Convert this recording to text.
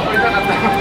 あ、これかった。